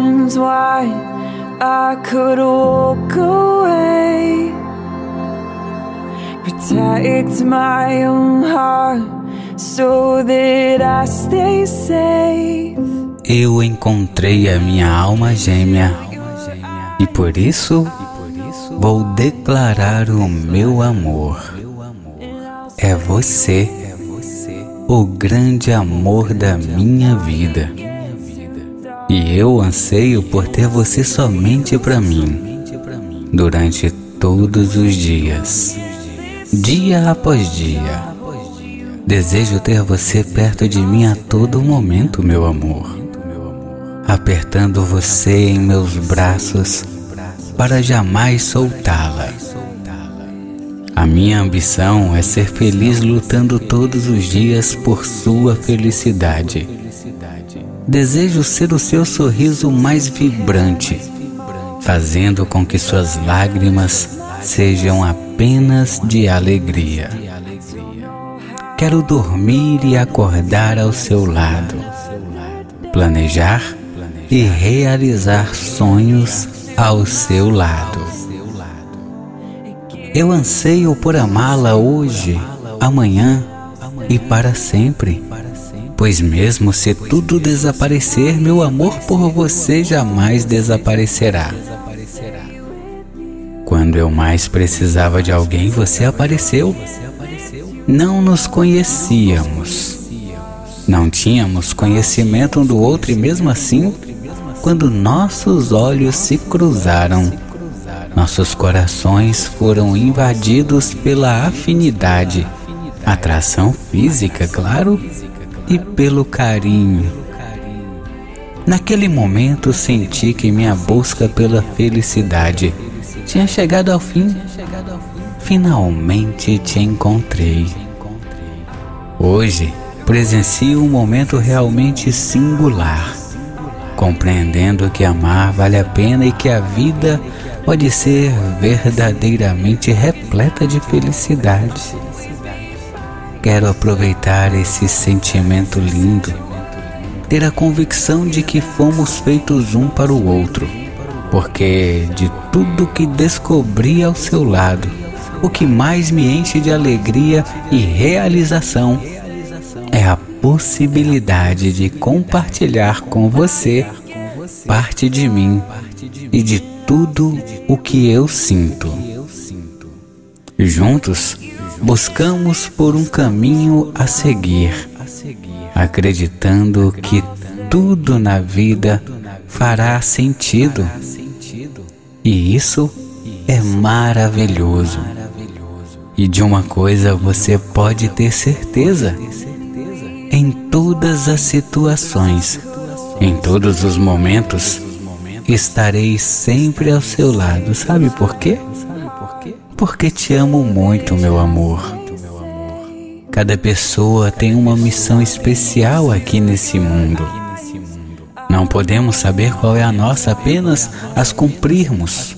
reasons why I could walk away. Protect my own heart so that I stay safe. Eu encontrei a minha alma gêmea e por isso vou declarar o meu amor. É você, o grande amor da minha vida. E eu anseio por ter você somente para mim, durante todos os dias, dia após dia. Desejo ter você perto de mim a todo momento, meu amor, apertando você em meus braços para jamais soltá-la. A minha ambição é ser feliz lutando todos os dias por sua felicidade. Desejo ser o seu sorriso mais vibrante, fazendo com que suas lágrimas sejam apenas de alegria. Quero dormir e acordar ao seu lado, planejar e realizar sonhos ao seu lado. Eu anseio por amá-la hoje, amanhã e para sempre. Pois mesmo se tudo desaparecer, meu amor por você jamais desaparecerá. Quando eu mais precisava de alguém, você apareceu. Não nos conhecíamos. Não tínhamos conhecimento um do outro e mesmo assim, quando nossos olhos se cruzaram, nossos corações foram invadidos pela afinidade, atração física, claro, e pelo carinho. Naquele momento senti que minha busca pela felicidade tinha chegado ao fim. Finalmente te encontrei. Hoje presencio um momento realmente singular, compreendendo que amar vale a pena e que a vida pode ser verdadeiramente repleta de felicidade. Quero aproveitar esse sentimento lindo, ter a convicção de que fomos feitos um para o outro, porque de tudo que descobri ao seu lado, o que mais me enche de alegria e realização é a possibilidade de compartilhar com você parte de mim e de tudo o que eu sinto. Juntos, buscamos por um caminho a seguir, acreditando que tudo na vida fará sentido. E isso é maravilhoso. E de uma coisa você pode ter certeza: em todas as situações, em todos os momentos, estarei sempre ao seu lado. Sabe por quê? Porque te amo muito, meu amor. Cada pessoa tem uma missão especial aqui nesse mundo. Não podemos saber qual é a nossa apenas as cumprirmos.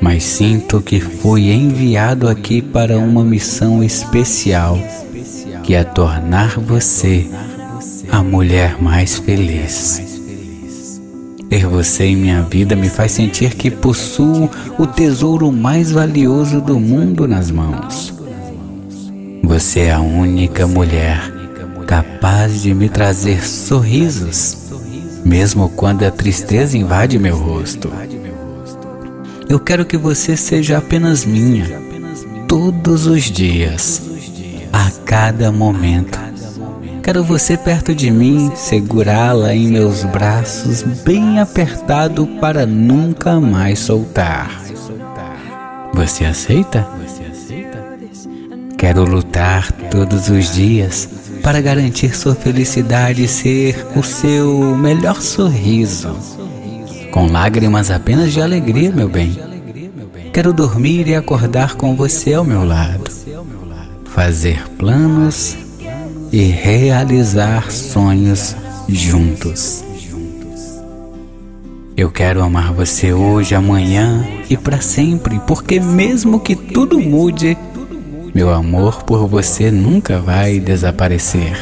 Mas sinto que fui enviado aqui para uma missão especial, que é tornar você a mulher mais feliz. Ter você em minha vida me faz sentir que possuo o tesouro mais valioso do mundo nas mãos. Você é a única mulher capaz de me trazer sorrisos, mesmo quando a tristeza invade meu rosto. Eu quero que você seja apenas minha, todos os dias, a cada momento Quero você perto de mim, segurá-la em meus braços, bem apertado para nunca mais soltar. Você aceita? Quero lutar todos os dias para garantir sua felicidade e ser o seu melhor sorriso. Com lágrimas apenas de alegria, meu bem. Quero dormir e acordar com você ao meu lado. Fazer planos e realizar sonhos juntos. Eu quero amar você hoje, amanhã e para sempre, porque mesmo que tudo mude, meu amor por você nunca vai desaparecer.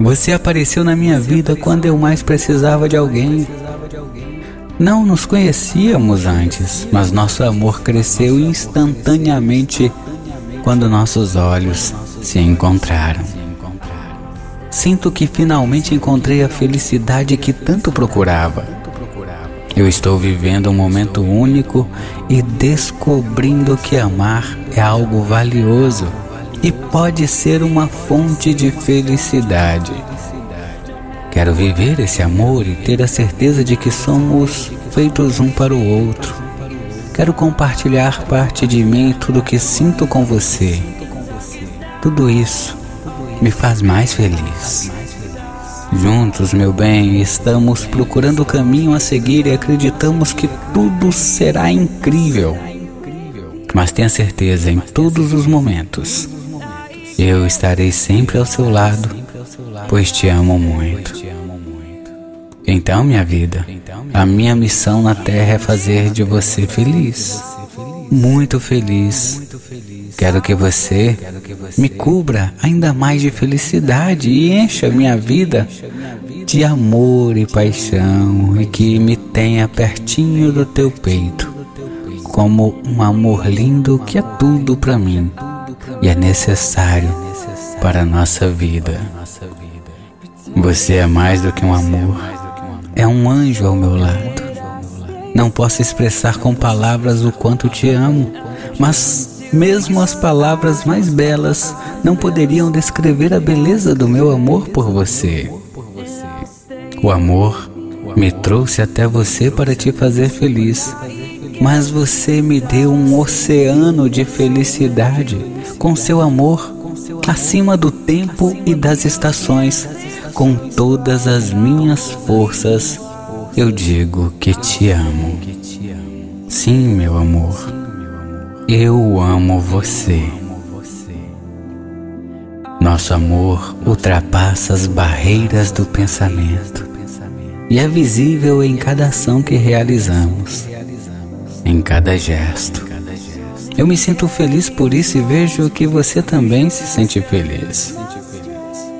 Você apareceu na minha vida quando eu mais precisava de alguém. Não nos conhecíamos antes, mas nosso amor cresceu instantaneamente quando nossos olhos se encontraram. Sinto que finalmente encontrei a felicidade que tanto procurava. Eu estou vivendo um momento único e descobrindo que amar é algo valioso e pode ser uma fonte de felicidade. Quero viver esse amor e ter a certeza de que somos feitos um para o outro. Quero compartilhar parte de mim e tudo que sinto com você. Tudo isso me faz mais feliz. Juntos, meu bem, estamos procurando o caminho a seguir e acreditamos que tudo será incrível. Mas tenha certeza, em todos os momentos, eu estarei sempre ao seu lado, pois te amo muito. Então, minha vida, a minha missão na Terra é fazer de você feliz, muito feliz Quero que você me cubra ainda mais de felicidade e encha minha vida de amor e paixão e que me tenha pertinho do teu peito, como um amor lindo que é tudo para mim e é necessário para a nossa vida. Você é mais do que um amor, é um anjo ao meu lado. Não posso expressar com palavras o quanto te amo, mas mesmo as palavras mais belas não poderiam descrever a beleza do meu amor por você. O amor me trouxe até você para te fazer feliz, mas você me deu um oceano de felicidade com seu amor, acima do tempo e das estações, com todas as minhas forças. Eu digo que te amo. Sim, meu amor. Eu amo você. Nosso amor ultrapassa as barreiras do pensamento e é visível em cada ação que realizamos, em cada gesto. Eu me sinto feliz por isso e vejo que você também se sente feliz.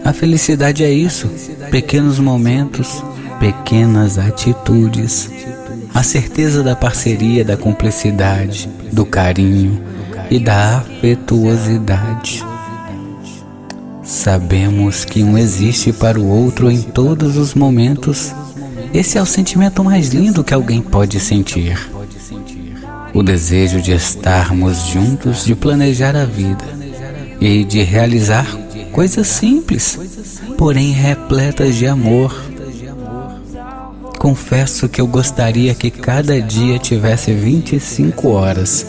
A felicidade é isso: pequenos momentos, pequenas atitudes a certeza da parceria, da cumplicidade, do carinho e da afetuosidade. Sabemos que um existe para o outro em todos os momentos. Esse é o sentimento mais lindo que alguém pode sentir. O desejo de estarmos juntos, de planejar a vida e de realizar coisas simples, porém repletas de amor confesso que eu gostaria que cada dia tivesse 25 horas,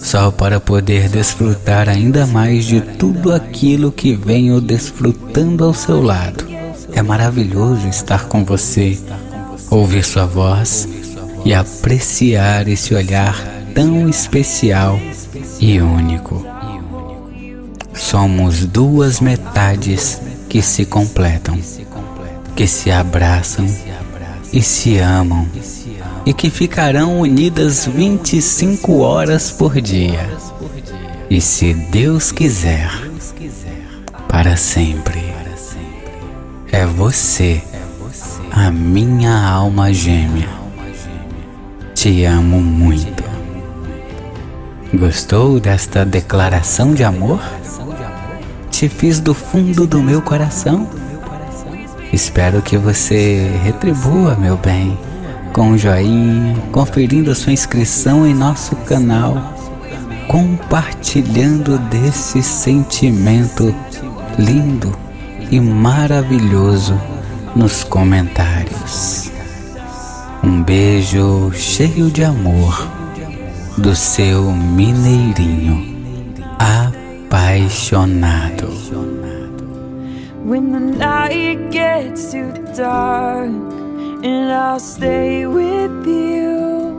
só para poder desfrutar ainda mais de tudo aquilo que venho desfrutando ao seu lado. É maravilhoso estar com você, ouvir sua voz e apreciar esse olhar tão especial e único. Somos duas metades que se completam, que se abraçam e se amam e que ficarão unidas 25 horas por dia. E se Deus quiser, para sempre. É você, a minha alma gêmea. Te amo muito. Gostou desta declaração de amor? Te fiz do fundo do meu coração? Espero que você retribua, meu bem, com um joinha, conferindo a sua inscrição em nosso canal, compartilhando desse sentimento lindo e maravilhoso nos comentários. Um beijo cheio de amor do seu mineirinho apaixonado. When the night gets too dark And I'll stay with you.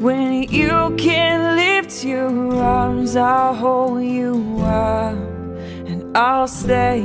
When you can lift your arms I'll hold you up And I'll stay